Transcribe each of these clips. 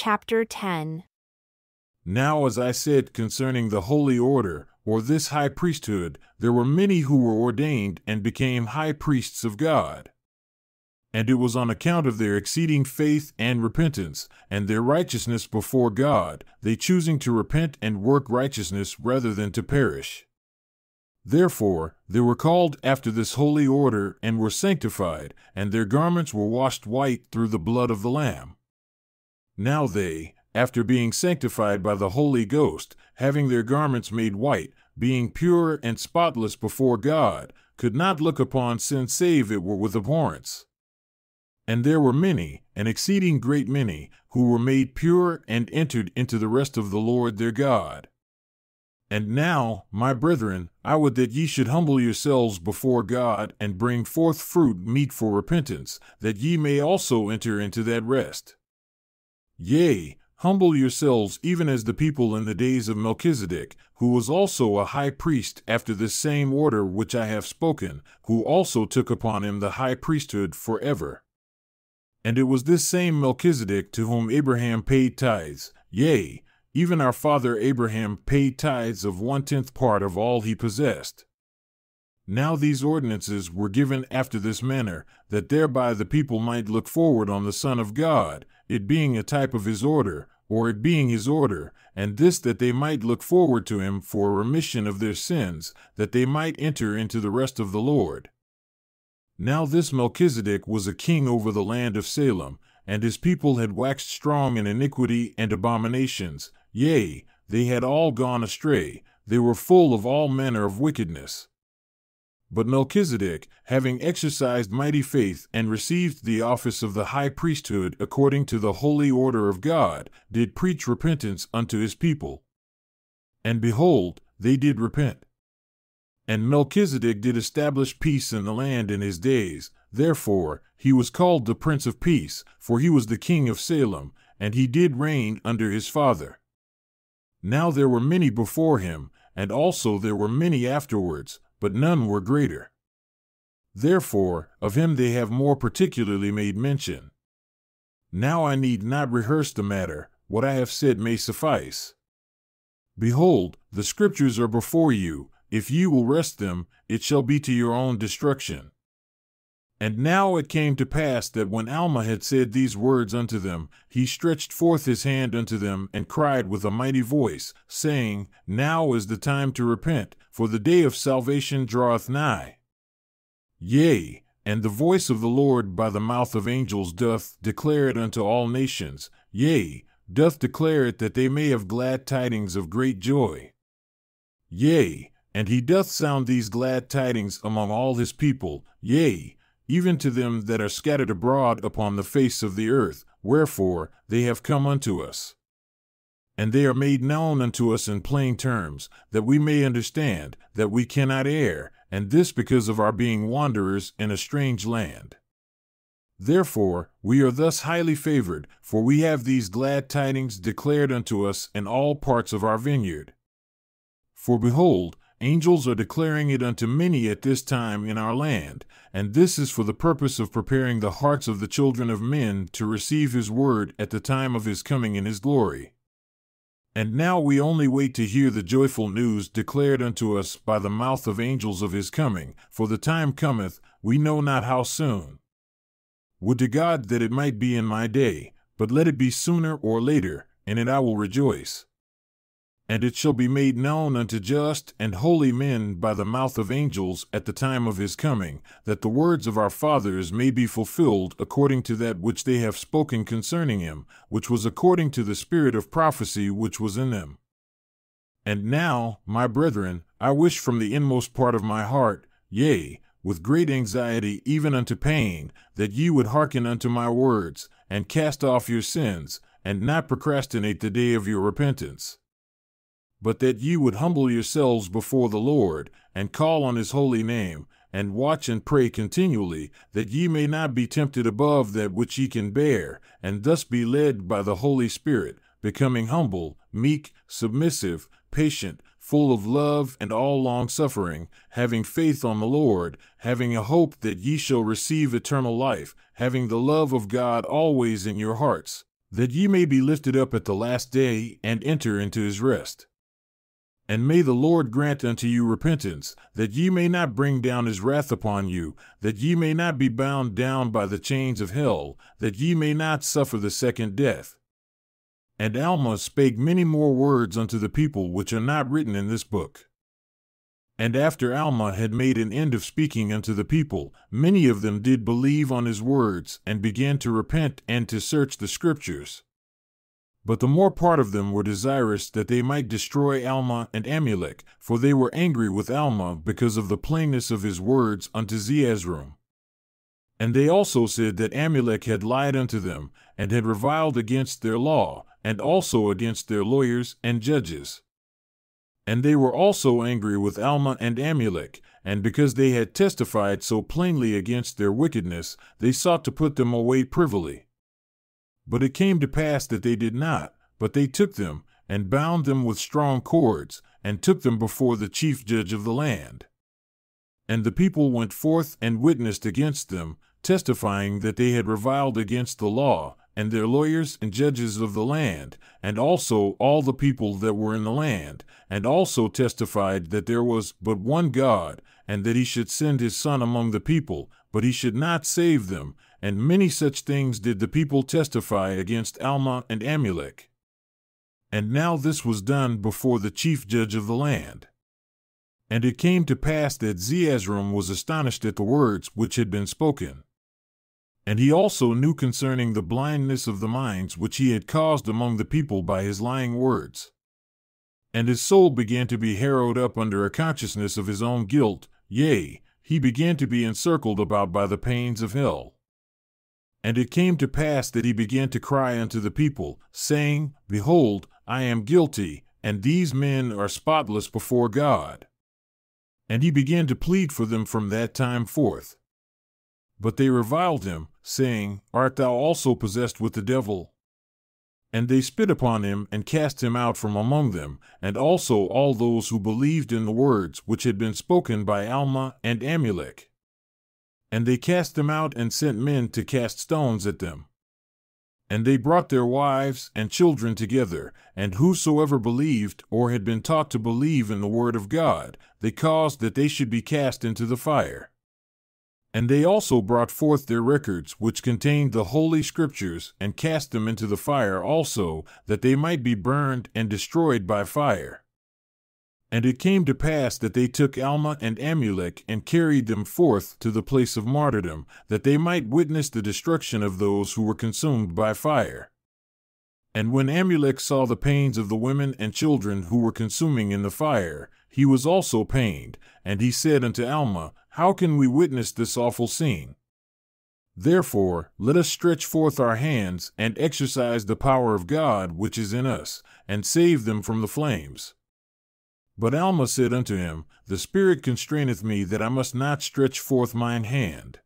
Chapter 10 Now, as I said concerning the holy order, or this high priesthood, there were many who were ordained and became high priests of God. And it was on account of their exceeding faith and repentance, and their righteousness before God, they choosing to repent and work righteousness rather than to perish. Therefore, they were called after this holy order and were sanctified, and their garments were washed white through the blood of the Lamb. Now they, after being sanctified by the Holy Ghost, having their garments made white, being pure and spotless before God, could not look upon sin save it were with abhorrence. And there were many, an exceeding great many, who were made pure and entered into the rest of the Lord their God. And now, my brethren, I would that ye should humble yourselves before God and bring forth fruit meet for repentance, that ye may also enter into that rest. Yea, humble yourselves even as the people in the days of Melchizedek, who was also a high priest after this same order which I have spoken, who also took upon him the high priesthood forever. And it was this same Melchizedek to whom Abraham paid tithes, yea, even our father Abraham paid tithes of one tenth part of all he possessed. Now these ordinances were given after this manner, that thereby the people might look forward on the Son of God, it being a type of his order, or it being his order, and this that they might look forward to him for remission of their sins, that they might enter into the rest of the Lord. Now this Melchizedek was a king over the land of Salem, and his people had waxed strong in iniquity and abominations, yea, they had all gone astray, they were full of all manner of wickedness. But Melchizedek, having exercised mighty faith and received the office of the high priesthood according to the holy order of God, did preach repentance unto his people. And behold, they did repent. And Melchizedek did establish peace in the land in his days. Therefore, he was called the Prince of Peace, for he was the king of Salem, and he did reign under his father. Now there were many before him, and also there were many afterwards, but none were greater. Therefore, of him they have more particularly made mention. Now I need not rehearse the matter, what I have said may suffice. Behold, the Scriptures are before you, if ye will wrest them, it shall be to your own destruction. And now it came to pass that when Alma had said these words unto them, he stretched forth his hand unto them, and cried with a mighty voice, saying, Now is the time to repent, for the day of salvation draweth nigh. Yea, and the voice of the Lord by the mouth of angels doth declare it unto all nations, yea, doth declare it that they may have glad tidings of great joy. Yea, and he doth sound these glad tidings among all his people, yea, even to them that are scattered abroad upon the face of the earth, wherefore they have come unto us. And they are made known unto us in plain terms, that we may understand that we cannot err, and this because of our being wanderers in a strange land. Therefore, we are thus highly favored, for we have these glad tidings declared unto us in all parts of our vineyard. For behold, Angels are declaring it unto many at this time in our land, and this is for the purpose of preparing the hearts of the children of men to receive his word at the time of his coming in his glory. And now we only wait to hear the joyful news declared unto us by the mouth of angels of his coming, for the time cometh, we know not how soon. Would to God that it might be in my day, but let it be sooner or later, and it I will rejoice. And it shall be made known unto just and holy men by the mouth of angels at the time of his coming, that the words of our fathers may be fulfilled according to that which they have spoken concerning him, which was according to the spirit of prophecy which was in them. And now, my brethren, I wish from the inmost part of my heart, yea, with great anxiety even unto pain, that ye would hearken unto my words, and cast off your sins, and not procrastinate the day of your repentance but that ye would humble yourselves before the Lord, and call on his holy name, and watch and pray continually, that ye may not be tempted above that which ye can bear, and thus be led by the Holy Spirit, becoming humble, meek, submissive, patient, full of love and all long suffering, having faith on the Lord, having a hope that ye shall receive eternal life, having the love of God always in your hearts that ye may be lifted up at the last day and enter into his rest. And may the Lord grant unto you repentance, that ye may not bring down his wrath upon you, that ye may not be bound down by the chains of hell, that ye may not suffer the second death. And Alma spake many more words unto the people which are not written in this book. And after Alma had made an end of speaking unto the people, many of them did believe on his words, and began to repent and to search the Scriptures. But the more part of them were desirous that they might destroy Alma and Amulek, for they were angry with Alma because of the plainness of his words unto Zeezrom. And they also said that Amulek had lied unto them, and had reviled against their law, and also against their lawyers and judges. And they were also angry with Alma and Amulek, and because they had testified so plainly against their wickedness, they sought to put them away privily. But it came to pass that they did not, but they took them, and bound them with strong cords, and took them before the chief judge of the land. And the people went forth and witnessed against them, testifying that they had reviled against the law, and their lawyers and judges of the land, and also all the people that were in the land, and also testified that there was but one God, and that he should send his Son among the people, but he should not save them, and many such things did the people testify against Alma and Amulek. And now this was done before the chief judge of the land. And it came to pass that Zeezrom was astonished at the words which had been spoken. And he also knew concerning the blindness of the minds which he had caused among the people by his lying words. And his soul began to be harrowed up under a consciousness of his own guilt, yea, he began to be encircled about by the pains of hell. And it came to pass that he began to cry unto the people, saying, Behold, I am guilty, and these men are spotless before God. And he began to plead for them from that time forth. But they reviled him, saying, Art thou also possessed with the devil? And they spit upon him and cast him out from among them, and also all those who believed in the words which had been spoken by Alma and Amulek. And they cast them out and sent men to cast stones at them. And they brought their wives and children together, and whosoever believed or had been taught to believe in the word of God, they caused that they should be cast into the fire. And they also brought forth their records, which contained the holy scriptures, and cast them into the fire also, that they might be burned and destroyed by fire. And it came to pass that they took Alma and Amulek and carried them forth to the place of martyrdom, that they might witness the destruction of those who were consumed by fire. And when Amulek saw the pains of the women and children who were consuming in the fire, he was also pained, and he said unto Alma, How can we witness this awful scene? Therefore, let us stretch forth our hands and exercise the power of God which is in us, and save them from the flames. But Alma said unto him, The Spirit constraineth me that I must not stretch forth mine hand.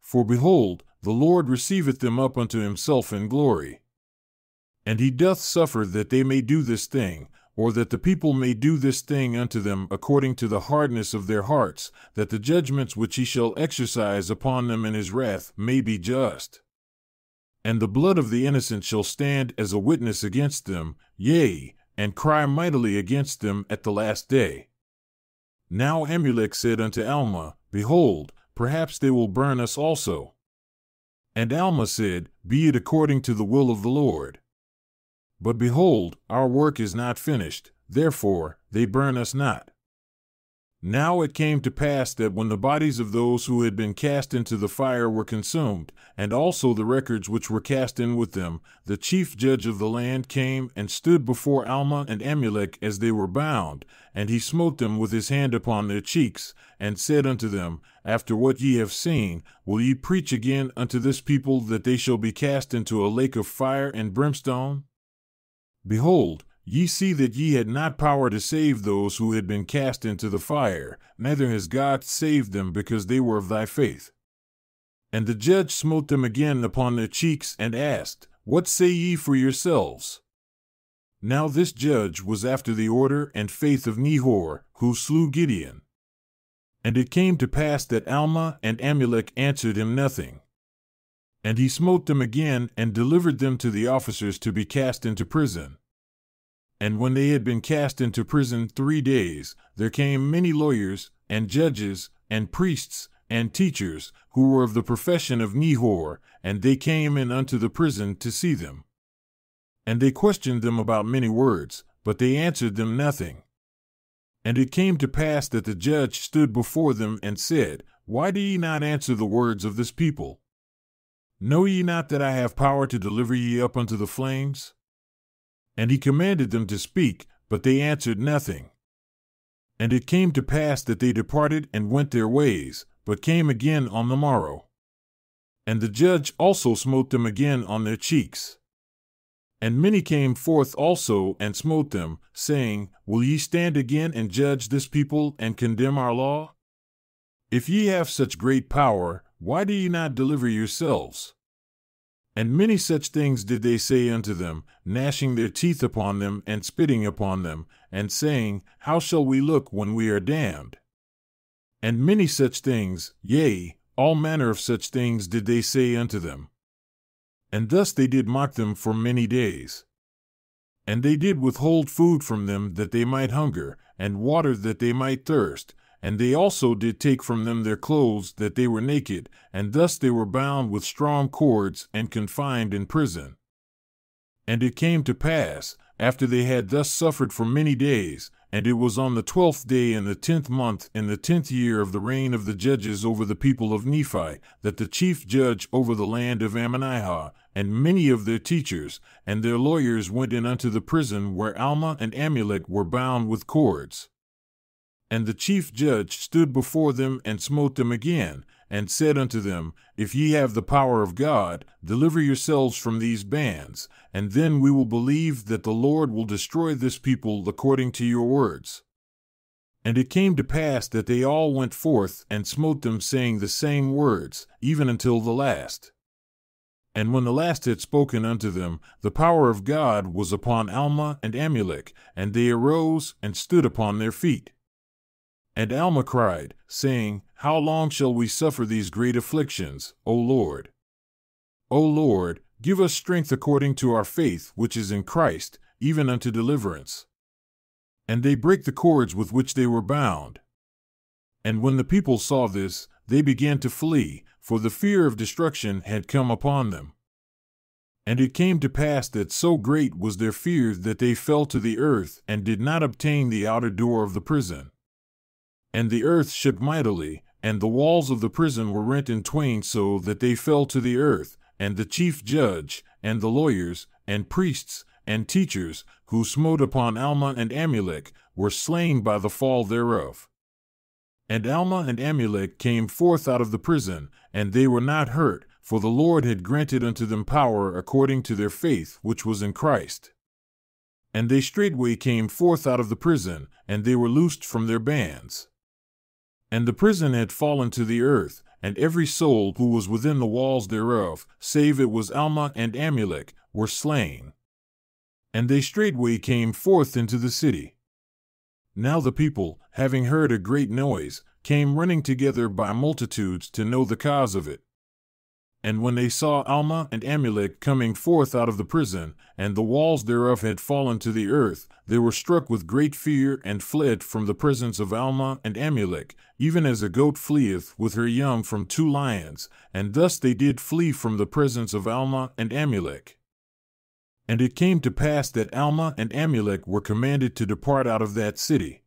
For behold, the Lord receiveth them up unto himself in glory. And he doth suffer that they may do this thing, or that the people may do this thing unto them according to the hardness of their hearts, that the judgments which he shall exercise upon them in his wrath may be just. And the blood of the innocent shall stand as a witness against them, yea, and cry mightily against them at the last day. Now Amulek said unto Alma, Behold, perhaps they will burn us also. And Alma said, Be it according to the will of the Lord. But behold, our work is not finished, therefore they burn us not. Now it came to pass that when the bodies of those who had been cast into the fire were consumed, and also the records which were cast in with them, the chief judge of the land came and stood before Alma and Amulek as they were bound, and he smote them with his hand upon their cheeks, and said unto them, After what ye have seen, will ye preach again unto this people that they shall be cast into a lake of fire and brimstone? Behold, Ye see that ye had not power to save those who had been cast into the fire, neither has God saved them because they were of thy faith. And the judge smote them again upon their cheeks and asked, What say ye for yourselves? Now this judge was after the order and faith of Nehor, who slew Gideon. And it came to pass that Alma and Amulek answered him nothing. And he smote them again, and delivered them to the officers to be cast into prison. And when they had been cast into prison three days, there came many lawyers, and judges, and priests, and teachers, who were of the profession of Nehor, and they came in unto the prison to see them. And they questioned them about many words, but they answered them nothing. And it came to pass that the judge stood before them and said, Why do ye not answer the words of this people? Know ye not that I have power to deliver ye up unto the flames? And he commanded them to speak, but they answered nothing. And it came to pass that they departed and went their ways, but came again on the morrow. And the judge also smote them again on their cheeks. And many came forth also and smote them, saying, Will ye stand again and judge this people and condemn our law? If ye have such great power, why do ye not deliver yourselves? And many such things did they say unto them, gnashing their teeth upon them, and spitting upon them, and saying, How shall we look when we are damned? And many such things, yea, all manner of such things did they say unto them. And thus they did mock them for many days. And they did withhold food from them that they might hunger, and water that they might thirst, and they also did take from them their clothes that they were naked, and thus they were bound with strong cords and confined in prison. And it came to pass, after they had thus suffered for many days, and it was on the twelfth day in the tenth month in the tenth year of the reign of the judges over the people of Nephi, that the chief judge over the land of Ammonihah, and many of their teachers, and their lawyers went in unto the prison where Alma and Amulek were bound with cords. And the chief judge stood before them and smote them again, and said unto them, If ye have the power of God, deliver yourselves from these bands, and then we will believe that the Lord will destroy this people according to your words. And it came to pass that they all went forth and smote them, saying the same words, even until the last. And when the last had spoken unto them, the power of God was upon Alma and Amulek, and they arose and stood upon their feet. And Alma cried, saying, How long shall we suffer these great afflictions, O Lord? O Lord, give us strength according to our faith which is in Christ, even unto deliverance. And they brake the cords with which they were bound. And when the people saw this, they began to flee, for the fear of destruction had come upon them. And it came to pass that so great was their fear that they fell to the earth and did not obtain the outer door of the prison. And the earth shook mightily, and the walls of the prison were rent in twain so that they fell to the earth, and the chief judge, and the lawyers, and priests, and teachers, who smote upon Alma and Amulek, were slain by the fall thereof. And Alma and Amulek came forth out of the prison, and they were not hurt, for the Lord had granted unto them power according to their faith which was in Christ. And they straightway came forth out of the prison, and they were loosed from their bands. And the prison had fallen to the earth, and every soul who was within the walls thereof, save it was Alma and Amulek, were slain. And they straightway came forth into the city. Now the people, having heard a great noise, came running together by multitudes to know the cause of it. And when they saw Alma and Amulek coming forth out of the prison, and the walls thereof had fallen to the earth, they were struck with great fear and fled from the presence of Alma and Amulek, even as a goat fleeth with her young from two lions, and thus they did flee from the presence of Alma and Amulek. And it came to pass that Alma and Amulek were commanded to depart out of that city.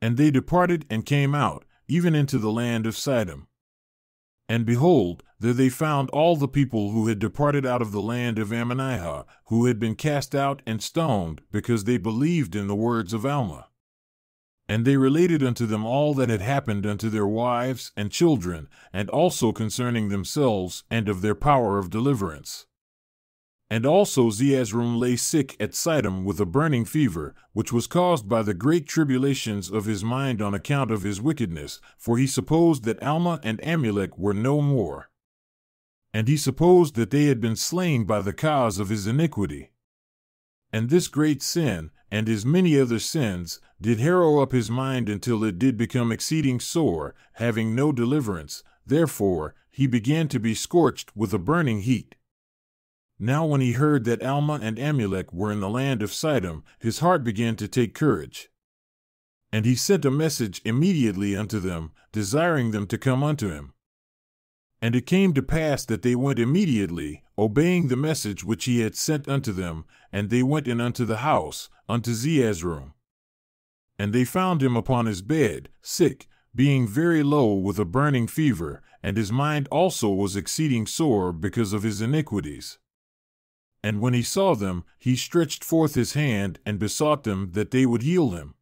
And they departed and came out, even into the land of Sidom. And behold, there they found all the people who had departed out of the land of Ammonihah, who had been cast out and stoned, because they believed in the words of Alma. And they related unto them all that had happened unto their wives and children, and also concerning themselves, and of their power of deliverance. And also Zeezrom lay sick at Sidom with a burning fever, which was caused by the great tribulations of his mind on account of his wickedness, for he supposed that Alma and Amulek were no more. And he supposed that they had been slain by the cause of his iniquity. And this great sin, and his many other sins, did harrow up his mind until it did become exceeding sore, having no deliverance. Therefore, he began to be scorched with a burning heat. Now, when he heard that Alma and Amulek were in the land of Sidom, his heart began to take courage. And he sent a message immediately unto them, desiring them to come unto him. And it came to pass that they went immediately, obeying the message which he had sent unto them, and they went in unto the house, unto Zeezrom. And they found him upon his bed, sick, being very low with a burning fever, and his mind also was exceeding sore because of his iniquities. And when he saw them, he stretched forth his hand and besought them that they would heal him.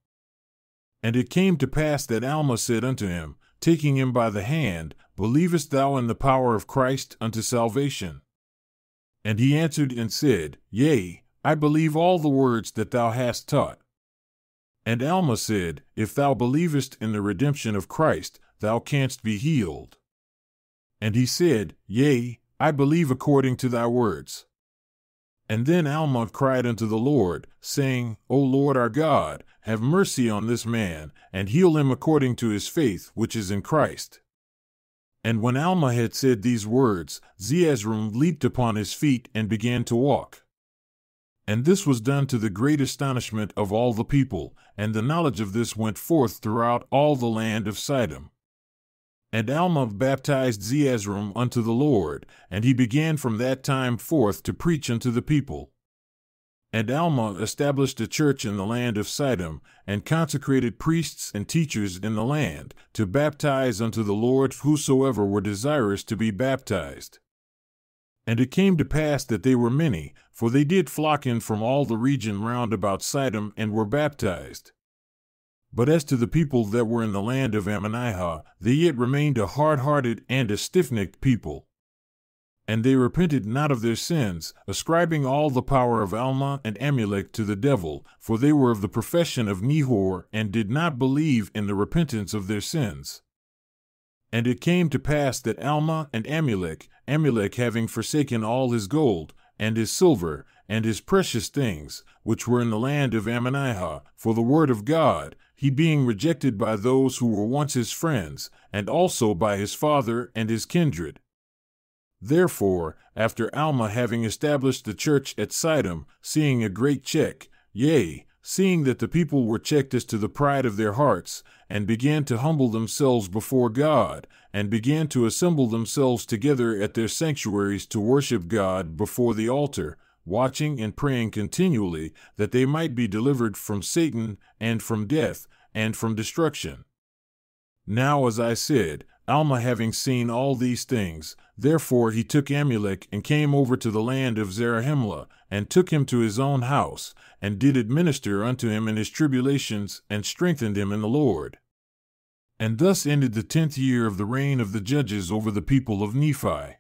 And it came to pass that Alma said unto him, taking him by the hand, Believest thou in the power of Christ unto salvation? And he answered and said, Yea, I believe all the words that thou hast taught. And Alma said, If thou believest in the redemption of Christ, thou canst be healed. And he said, Yea, I believe according to thy words. And then Alma cried unto the Lord, saying, O Lord our God, have mercy on this man, and heal him according to his faith which is in Christ. And when Alma had said these words, Zeezrom leaped upon his feet and began to walk. And this was done to the great astonishment of all the people, and the knowledge of this went forth throughout all the land of Sidom. And Alma baptized Zeezrom unto the Lord, and he began from that time forth to preach unto the people. And Alma established a church in the land of Sidom, and consecrated priests and teachers in the land, to baptize unto the Lord whosoever were desirous to be baptized. And it came to pass that they were many, for they did flock in from all the region round about Sidom and were baptized. But as to the people that were in the land of Ammonihah, they yet remained a hard hearted and a stiff necked people. And they repented not of their sins, ascribing all the power of Alma and Amulek to the devil, for they were of the profession of Nehor, and did not believe in the repentance of their sins. And it came to pass that Alma and Amulek, Amulek having forsaken all his gold, and his silver, and his precious things, which were in the land of Ammonihah, for the word of God, he being rejected by those who were once his friends, and also by his father and his kindred. Therefore, after Alma having established the church at Sidom, seeing a great check, yea, seeing that the people were checked as to the pride of their hearts, and began to humble themselves before God, and began to assemble themselves together at their sanctuaries to worship God before the altar, watching and praying continually that they might be delivered from Satan and from death and from destruction. Now, as I said, Alma having seen all these things, therefore he took Amulek and came over to the land of Zarahemla, and took him to his own house, and did administer unto him in his tribulations, and strengthened him in the Lord. And thus ended the tenth year of the reign of the judges over the people of Nephi.